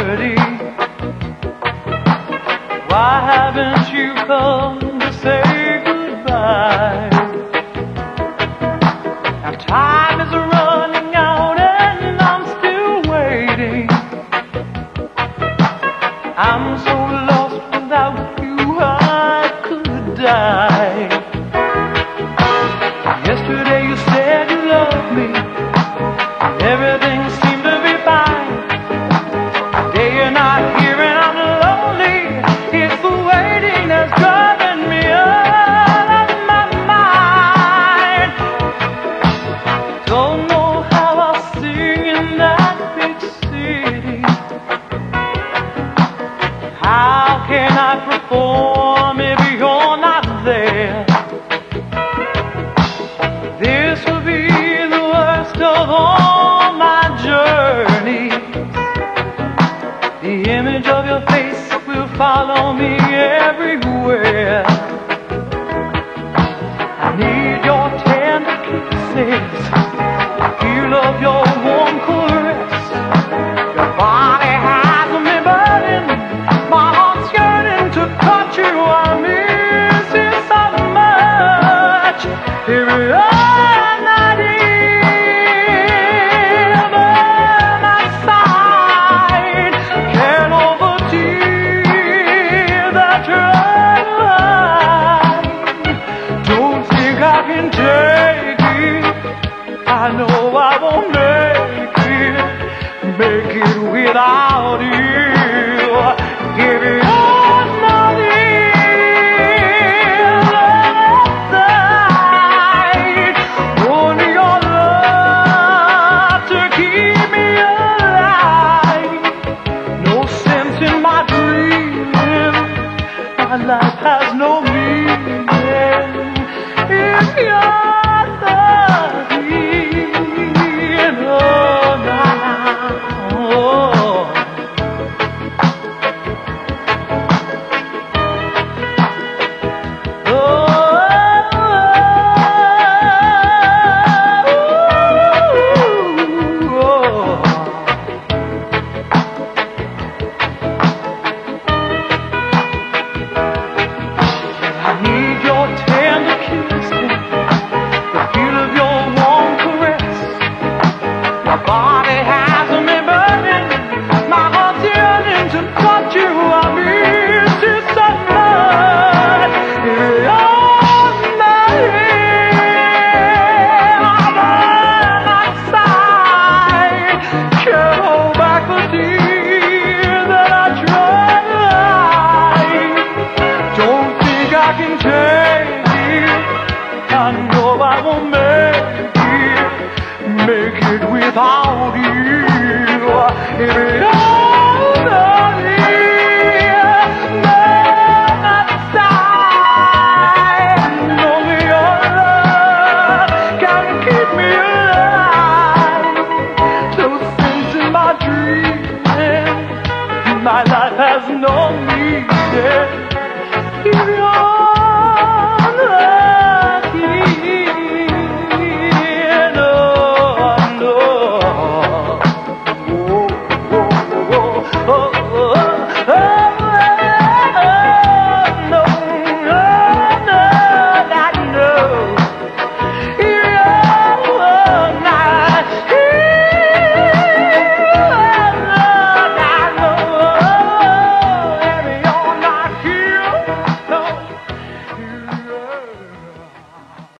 dirty. Why haven't you come to say goodbye? Now time is running out and I'm still waiting. I'm so love. Có